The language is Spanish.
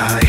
Ay.